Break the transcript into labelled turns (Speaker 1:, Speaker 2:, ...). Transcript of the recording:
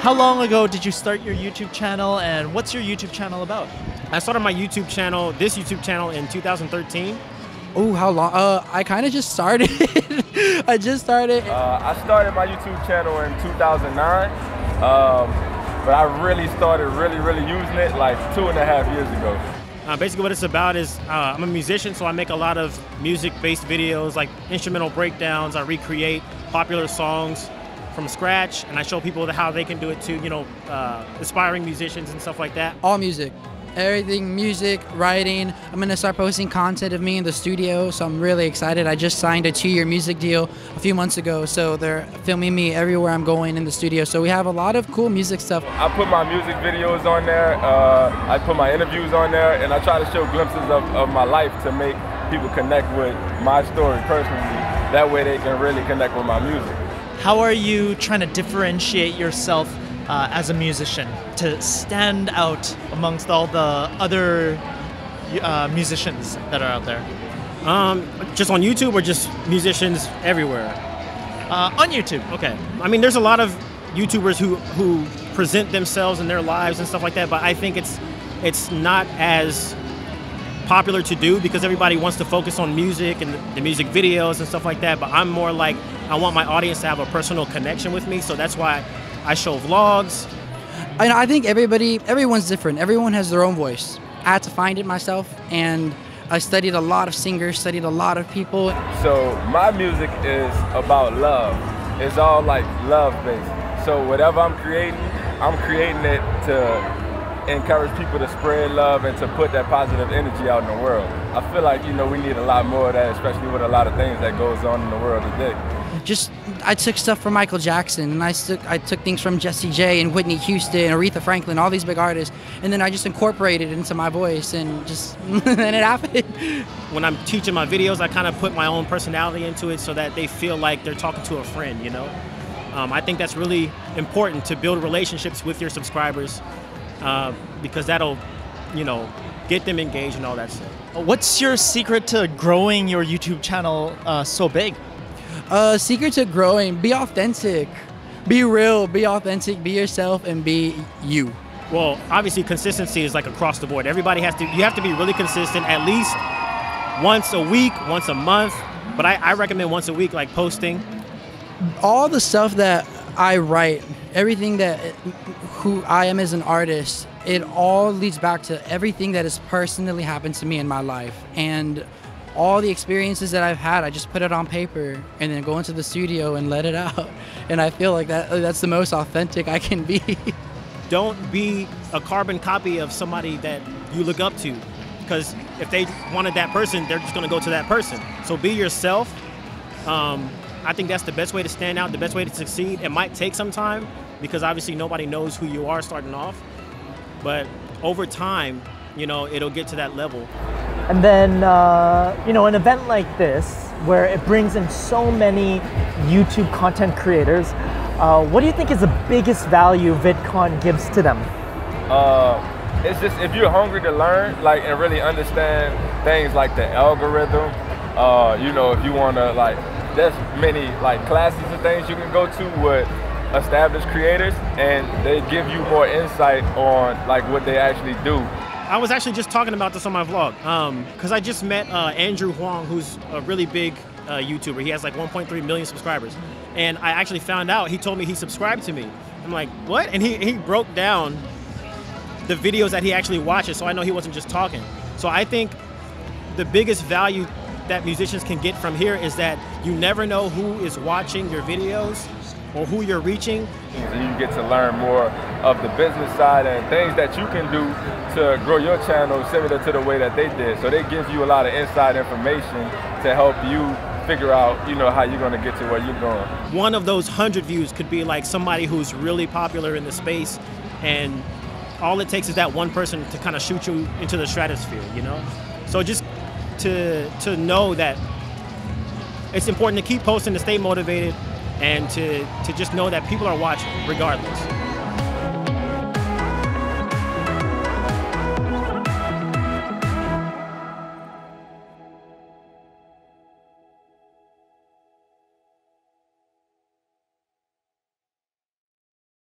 Speaker 1: How long ago did you start your YouTube channel and what's your YouTube channel about?
Speaker 2: I started my YouTube channel, this YouTube channel in 2013.
Speaker 3: Oh, how long? Uh, I kind of just started. I just started.
Speaker 4: Uh, I started my YouTube channel in 2009, um, but I really started really, really using it like two and a half years ago.
Speaker 2: Uh, basically, what it's about is uh, I'm a musician, so I make a lot of music-based videos, like instrumental breakdowns. I recreate popular songs from scratch, and I show people how they can do it too. You know, uh, aspiring musicians and stuff like that.
Speaker 3: All music, everything, music, writing. I'm gonna start posting content of me in the studio, so I'm really excited. I just signed a two-year music deal a few months ago, so they're filming me everywhere I'm going in the studio. So we have a lot of cool music stuff.
Speaker 4: I put my music videos on there. Uh, I put my interviews on there, and I try to show glimpses of, of my life to make people connect with my story personally. That way, they can really connect with my music.
Speaker 1: How are you trying to differentiate yourself uh, as a musician to stand out amongst all the other uh, musicians that are out there?
Speaker 2: Um, just on YouTube or just musicians everywhere?
Speaker 1: Uh, on YouTube.
Speaker 2: Okay. I mean, there's a lot of YouTubers who who present themselves and their lives and stuff like that, but I think it's it's not as popular to do because everybody wants to focus on music and the music videos and stuff like that. But I'm more like I want my audience to have a personal connection with me, so that's why I show vlogs.
Speaker 3: And I think everybody, everyone's different. Everyone has their own voice. I had to find it myself, and I studied a lot of singers, studied a lot of people.
Speaker 4: So my music is about love. It's all like love based. So whatever I'm creating, I'm creating it to encourage people to spread love and to put that positive energy out in the world. I feel like you know we need a lot more of that, especially with a lot of things that goes on in the world today.
Speaker 3: Just I took stuff from Michael Jackson, and I took I took things from Jessie J and Whitney Houston, and Aretha Franklin, all these big artists, and then I just incorporated it into my voice, and just and it happened.
Speaker 2: When I'm teaching my videos, I kind of put my own personality into it so that they feel like they're talking to a friend. You know, um, I think that's really important to build relationships with your subscribers uh, because that'll, you know, get them engaged and all that stuff.
Speaker 1: What's your secret to growing your YouTube channel uh, so big?
Speaker 3: Uh, secret to growing: be authentic, be real, be authentic, be yourself, and be you.
Speaker 2: Well, obviously, consistency is like across the board. Everybody has to. You have to be really consistent, at least once a week, once a month. But I, I recommend once a week, like posting.
Speaker 3: All the stuff that I write, everything that who I am as an artist, it all leads back to everything that has personally happened to me in my life. And all the experiences that I've had, I just put it on paper and then go into the studio and let it out. And I feel like that that's the most authentic I can be.
Speaker 2: Don't be a carbon copy of somebody that you look up to. Because if they wanted that person, they're just going to go to that person. So be yourself. Um, I think that's the best way to stand out, the best way to succeed. It might take some time because obviously nobody knows who you are starting off. But over time, you know, it'll get to that level.
Speaker 5: And then, uh, you know, an event like this, where it brings in so many YouTube content creators, uh, what do you think is the biggest value VidCon gives to them?
Speaker 4: Uh, it's just if you're hungry to learn, like, and really understand things like the algorithm. Uh, you know, if you want to like, there's many like classes and things you can go to with established creators, and they give you more insight on like what they actually do.
Speaker 2: I was actually just talking about this on my vlog because um, I just met uh, Andrew Huang, who's a really big uh, YouTuber. He has like 1.3 million subscribers, and I actually found out he told me he subscribed to me. I'm like, what? And he he broke down the videos that he actually watches, so I know he wasn't just talking. So I think the biggest value that musicians can get from here is that you never know who is watching your videos or who you're reaching.
Speaker 4: You get to learn more of the business side and things that you can do to grow your channel similar to the way that they did. So they give you a lot of inside information to help you figure out, you know, how you're going to get to where you're going.
Speaker 2: One of those 100 views could be like somebody who's really popular in the space and all it takes is that one person to kind of shoot you into the stratosphere, you know? So just to to know that it's important to keep posting to stay motivated and to, to just know that people are watching regardless.